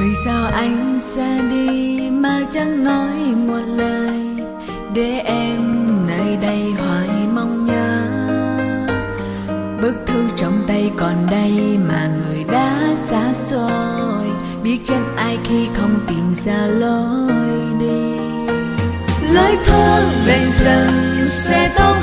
vì sao anh xa đi mà chẳng nói một lời? Để em nơi đây hoài mong nhớ. Bức thư trong tay còn đây mà người đã xa xôi. Biết chân ai khi không tìm ra lối đi. Lời thương đành rằng sẽ tốt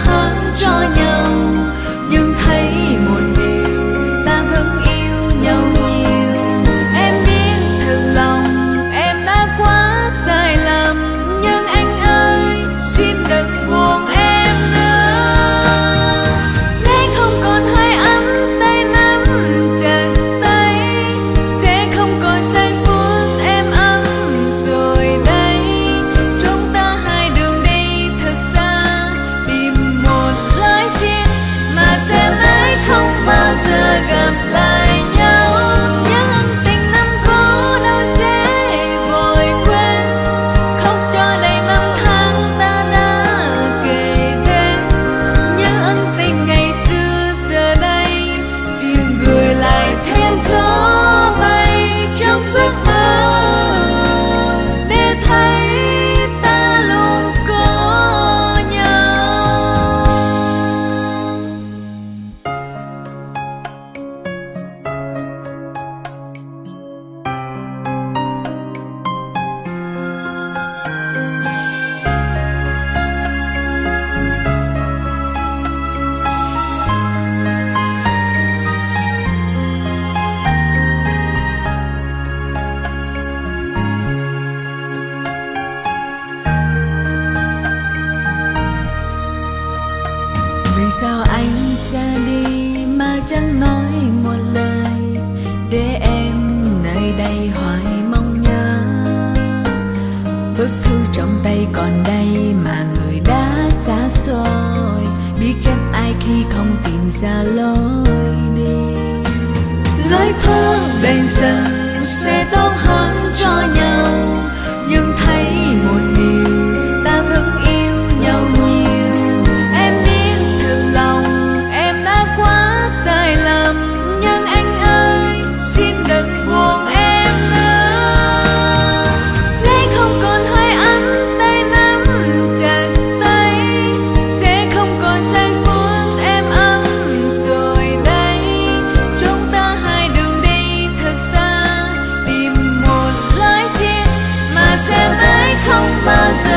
chẳng nói một lời để em nơi đây hoài mong nhớ? Bức thư trong tay còn đây mà người đã xa xôi, biết chắc ai khi không tìm ra lối đi. Lối thương đành dần sẽ tốt 帽子